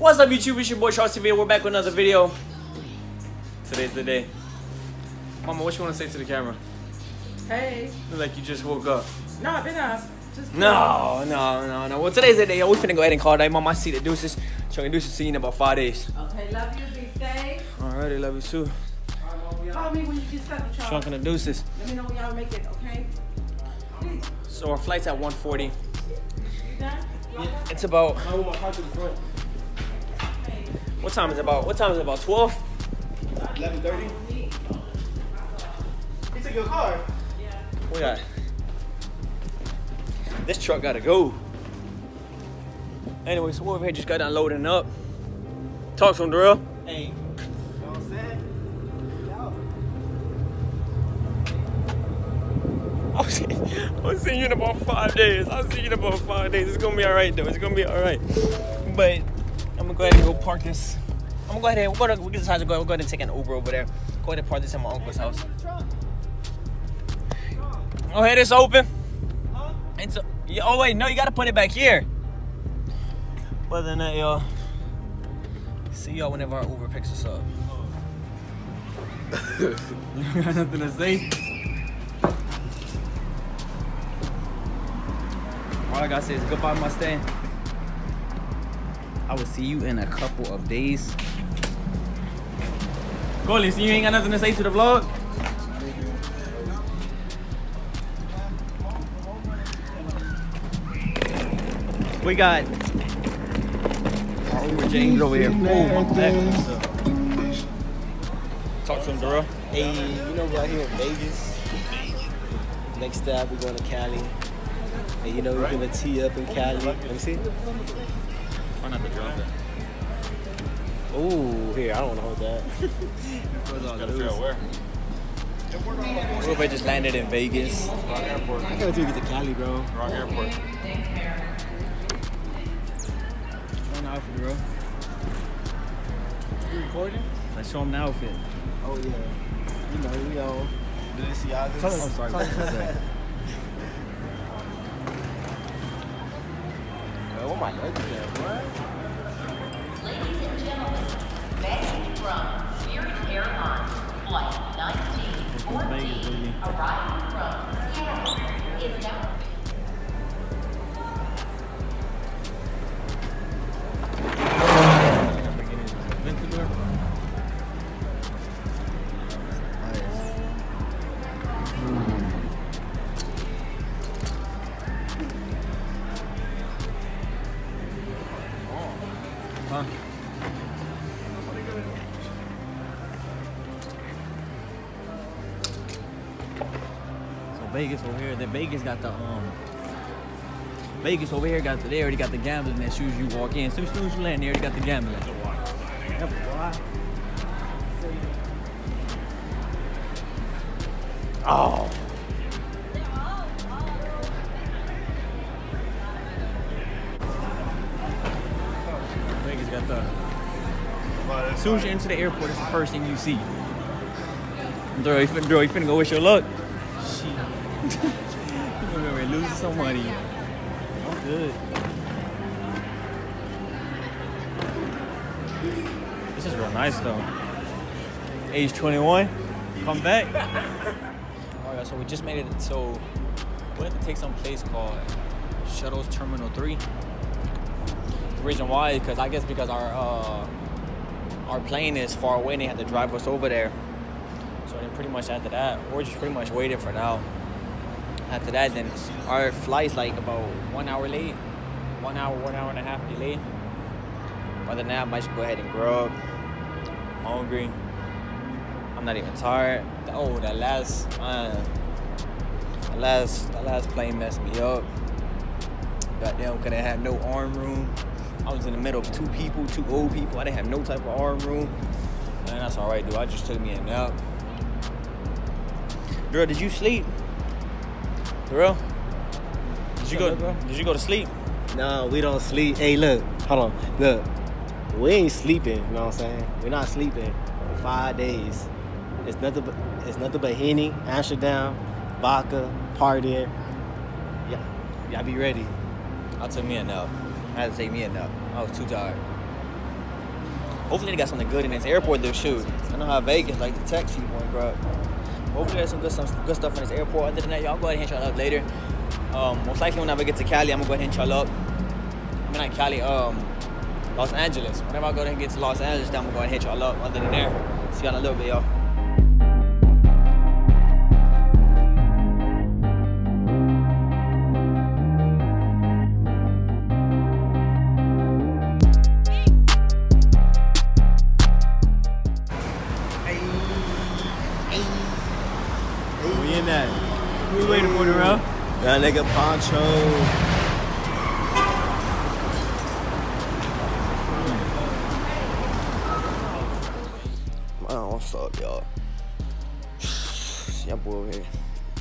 What's up, YouTube? It's your boy Charles TV. We're back with another video. Today's the day. Mama, what you want to say to the camera? Hey. Like you just woke up. No, I've been up. Just No, no, no, no. Well, today's the day. Yo, we finna go ahead and call that. Mama, I see the deuces. So, deuces see you in about five days. Okay, love you. Be safe. Alrighty, love you too. Call me when you get settled, Charles. Chunking the deuces. Let me know when y'all make it, okay? Please. So, our flight's at 140. You done? You all done? It's about, what time is it about? What time is it about? 12? 11:30. He took your car. Yeah. We got. This truck gotta go. Anyway, so we're over here just got done loading up. Talk to him, Darrell. Hey. You know what I'm saying? I'll see, I'll see you in about five days. I'll see you in about five days. It's gonna be alright though. It's gonna be alright. But gonna go ahead and go park this. I'm gonna go ahead and we're gonna we can decide to go. We're going to take an Uber over there. Go ahead and park this in my uncle's house. Go ahead, it's open. It's a, yeah, oh wait, no, you gotta put it back here. Other than that, uh, y'all. See y'all whenever our Uber picks us up. you got nothing to say? All I gotta say is goodbye, Mustang. I will see you in a couple of days. Coley, so you ain't got nothing to say to the vlog? We got our James over here. Oh, my back. Talk to him, Darrell. Hey, you know we're out here in Vegas. Next stop, we're going to Cali. And you know we're gonna tee up in Cali. Let me see. Try not to drop that. Ooh, here, I don't want to hold that. where. Uber just landed in Vegas. I can't wait till we get to Cali, bro. Wrong airport. Show him the outfit, bro. You recording? Like, show him the outfit. Oh yeah. You know, you know. Balenciaga. Oh, sorry. What? What my luggage at, bro? Ladies and gentlemen, baggage from Spirit Airlines Flight 1914 arriving from Seattle is now Huh? So Vegas over here, the Vegas got the um Vegas over here got the they already got the gambling as soon as you walk in. As soon as you land, they already got the gambling. Oh. Vegas got the. As soon as you enter the airport, it's the first thing you see. Bro, you finna, bro, you finna go wish your luck. Shit. you finna be losing some money. I'm good. This is real nice though. Age 21, come back. Alright, so we just made it. So we have to take some place called Shuttles Terminal 3. The reason why is because I guess because our uh, our plane is far away and they had to drive us over there. So then pretty much after that, we're just pretty much waiting for now. After that, then our flight's like about one hour late, one hour, one hour and a half delay. Other than that, I might just go ahead and grub. Hungry. I'm not even tired. Oh, that last, uh, the last, the last plane messed me up. Goddamn, couldn't have no arm room. I was in the middle of two people, two old people. I didn't have no type of arm room. Man, that's all right, dude. I just took me a nap. Girl, did you sleep? Girl, did you go? Did you go to sleep? No, we don't sleep. Hey, look, hold on. Look, we ain't sleeping. You know what I'm saying? We're not sleeping for five days. It's nothing but it's nothing but henny, Amsterdam, vodka, partying. Yeah, y'all be ready. I took me a nap. I had to take me a nap. I was too tired. Hopefully they got something good in this airport though. Shoot, I know how Vegas like the taxi one, bro. Hopefully there's some good some good stuff in this airport. Other than that, y'all go ahead and hit y'all up later. Um, most likely whenever I get to Cali, I'm gonna go ahead and hit y'all up. I mean not Cali, um, Los Angeles. Whenever I go there and get to Los Angeles, then I'm gonna go ahead and hit y'all up. Other than there, see y'all in a little bit, y'all. That nigga Poncho. Man, what's up, y'all? Y'all boy here.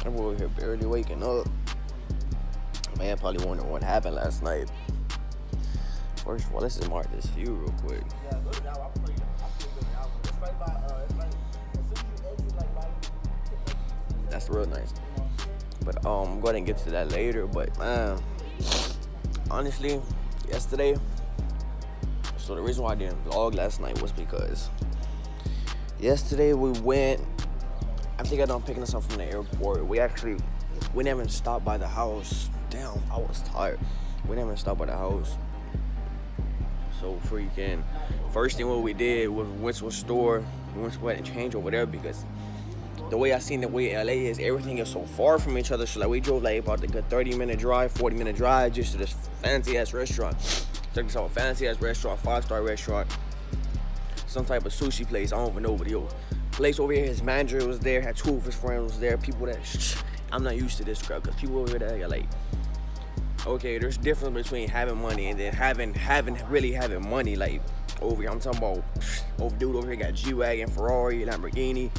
Y'all boy here barely waking up. Man, probably wondering what happened last night. First of all, let's just mark this view real quick. That's real nice. But um, I'm gonna get to that later. But man, honestly, yesterday. So the reason why I didn't vlog last night was because yesterday we went. I think I done picking us up from the airport. We actually we never stopped by the house. Damn, I was tired. We never stopped by the house. So freaking first thing what we did was we went to a store. We went to go ahead and change over there because the way I seen the way LA is, everything is so far from each other. So like we drove like about a good 30 minute drive, 40 minute drive just to this fancy ass restaurant. Check this out, fancy ass restaurant, five star restaurant, some type of sushi place. I don't even know, but yo, place over here, his manager was there, had two of his friends was there, people that shh, I'm not used to this crowd because people over there like, okay, there's difference between having money and then having having really having money like over here. I'm talking about over dude over here got G wagon, Ferrari, Lamborghini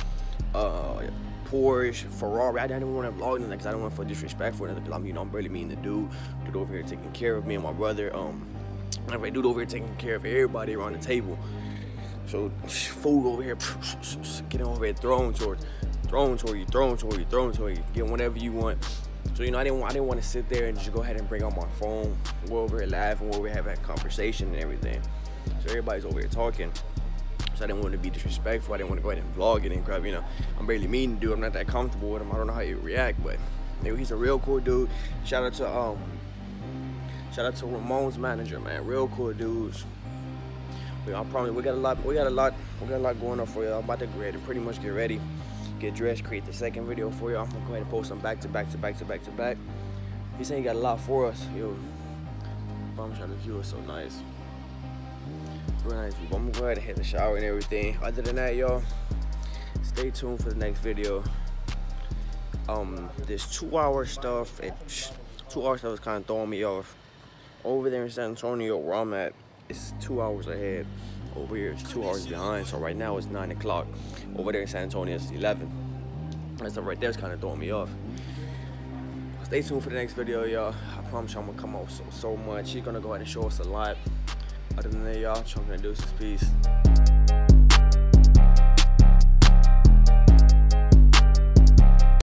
uh, Porsche, Ferrari. I didn't want to vlog them because I don't want to feel disrespectful. Because I'm, you know, I'm barely mean the dude. Dude over here taking care of me and my brother. Um, anyway, dude over here taking care of everybody around the table. So food over here, getting over here, thrown towards, thrown toward you, thrown toward you, thrown toward you, get whatever you want. So you know, I didn't, I didn't want to sit there and just go ahead and bring out my phone, go over here laughing, go over here having a conversation and everything. So everybody's over here talking. So I didn't want to be disrespectful. I didn't want to go ahead and vlog it and crap. You know, I'm barely mean to do. I'm not that comfortable with him. I don't know how you react, but maybe he's a real cool dude. Shout out to um, shout out to Ramon's manager, man. Real cool dudes. But I promise we got a lot. We got a lot. We got a lot going on for you. I'm about to get ready. Pretty much get ready, get dressed, create the second video for you. I'm gonna go ahead and post them back to back to back to back to back. He's saying he got a lot for us, yo. I'm trying to view is so nice. Real nice people. I'm gonna go ahead and hit the shower and everything. Other than that, y'all, stay tuned for the next video. Um, this two-hour stuff, it, two-hour stuff is kind of throwing me off. Over there in San Antonio, where I'm at, it's two hours ahead. Over here, it's two hours behind. So right now it's nine o'clock. Over there in San Antonio, it's 11. And so right there is kind of throwing me off. Stay tuned for the next video, y'all. I promise y'all, I'm gonna come out so, so much. She's gonna go ahead and show us a lot. Other than that, y'all, I'm this. Peace.